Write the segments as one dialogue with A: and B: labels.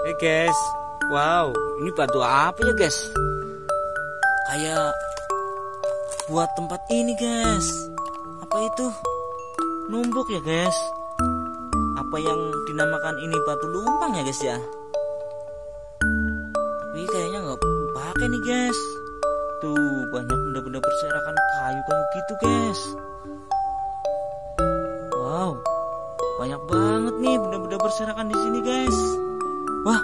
A: Eh guys, wow, ini batu apa ya guys? Kayak buat tempat ini guys. Apa itu? Numbuk ya guys. Apa yang dinamakan ini batu lumpang ya guys ya? Tapi kayaknya nggak pakai nih guys. Tuh banyak benda-benda berserakan kayu-kayu gitu guys. Wow, banyak banget nih benda-benda berserakan di sini guys. Wah,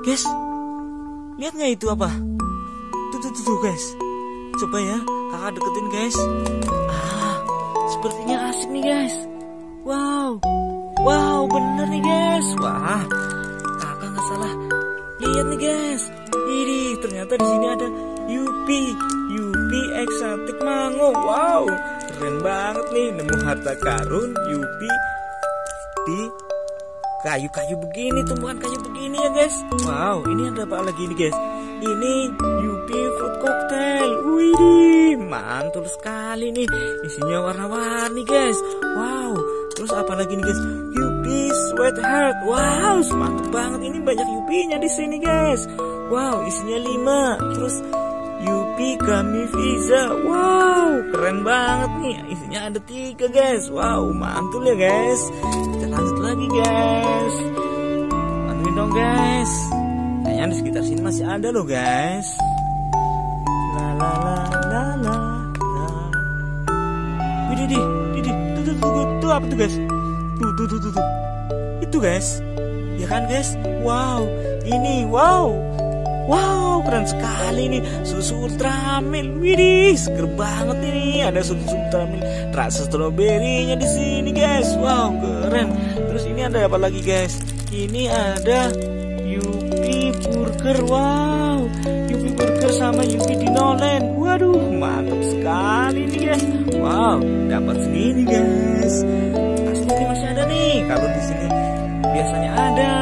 A: guys, lihat nggak itu apa? Tuh, tuh, tuh, tuh, guys. Coba ya, kakak deketin guys. Ah, sepertinya asik nih guys. Wow, wow, bener nih guys. Wah, kakak nggak salah. Lihat nih guys. Ini ternyata di sini ada Yupi, Yupi eksotik mango. Wow, keren banget nih nemu harta karun Yupi di kayu-kayu begini, tumbuhan kayu begini ya guys. Wow, ini ada apa lagi nih guys? Ini Yupi fruit cocktail. Wih, mantul sekali nih. Isinya warna-warni guys. Wow, terus apa lagi nih guys? Yupi sweat heart. Wow, mantap banget. Ini banyak Yupinya di sini guys. Wow, isinya 5 Terus Yupi Gummy Visa Wow, keren banget nih. Isinya ada tiga guys. Wow, mantul ya guys. Kita lanjut lagi guys. Bantuin dong guys. Kayaknya di sekitar sini masih ada loh guys. La la la la la tuh, tuh apa tuh guys? Tuh, tuh, tuh, tuh, tuh. Itu guys. Ya kan guys? Wow, ini wow Wow, keren sekali nih susu ultramil. Widih, seger banget ini. Ada susu ultramil rasa stroberinya di sini, guys. Wow, keren. Terus ini ada apa lagi, guys? Ini ada Yupi Burger. Wow, Yupi Burger sama Yupi Dinolen. Waduh, mantap sekali nih, guys. Wow, dapat segini, guys. Ini masih ada nih. Kalau di sini biasanya ada.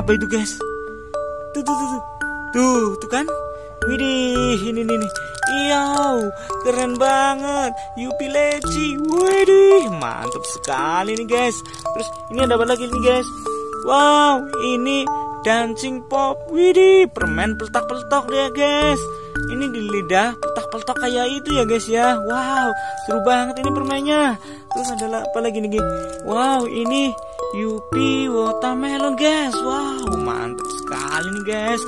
A: Apa itu guys? Tuh, tuh, tuh, tuh, tuh, tuh kan? Widih, ini nih. Iya, keren banget. Yupi leci. Widih, mantap sekali nih guys. Terus ini ada apa lagi nih guys? Wow, ini dancing pop. Widih, permen peletak-peletak deh guys. Ini di lidah petak-petak kayak itu ya guys ya. Wow, seru banget ini permennya. Terus ada apa lagi nih? Wow, ini Yupi watermelon guys. Wow, mantap sekali nih guys.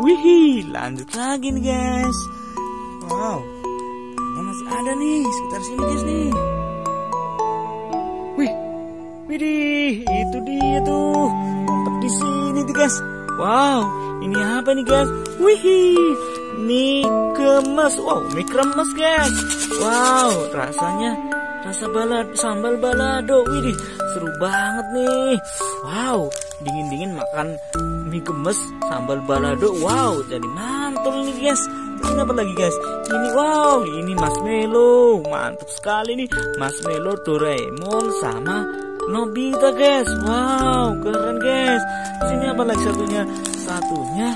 A: Wih, lanjut lagi nih guys. Wow, kayaknya masih ada nih sekitar sini guys nih. Wih, widih, itu dia tuh. Ngumpet di sini tuh guys. Wow, ini apa nih guys? Wih, mie kemas. Wow, mie kremes guys. Wow, rasanya rasa balad sambal balado. Widih, seru banget nih. Wow, dingin-dingin makan mie gemes sambal balado. Wow, jadi mantul nih guys. Ini apa lagi guys? Ini wow, ini marshmallow. Mantap sekali nih. Marshmallow Doraemon sama Nobita guys. Wow, keren guys. Sini apa lagi satunya? Satunya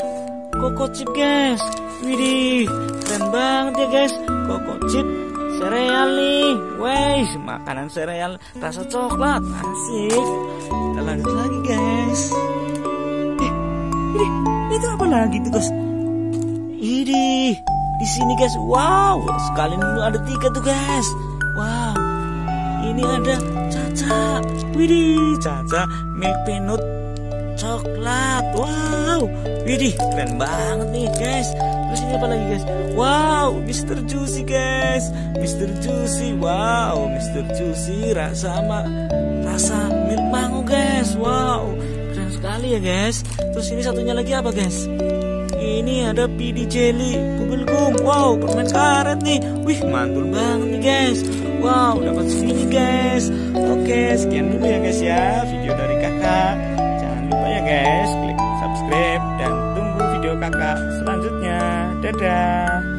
A: Koko Chip guys. Widih, keren banget ya guys. Koko Chip sereal nih. Wes, makanan sereal rasa coklat. Asik. Kita lanjut lagi guys. Eh, ini, itu apa lagi tuh guys? Ini di sini guys. Wow, sekali dulu ada tiga tuh guys. Wow, ini ada Caca. Widih, Caca milk peanut coklat. Wow, widih, keren banget nih guys. Terus ini apa lagi guys? Wow, Mr. Juicy guys. Mr. Juicy, wow, Mr. Juicy rasa sama rasa milk mango guys. Wow, keren sekali ya guys. Terus ini satunya lagi apa guys? Ini ada PD Jelly Bubble Gum Wow permen karet nih Wih mantul banget nih guys Wow dapat segini guys Oke sekian dulu ya guys ya Video dari kakak Dadah.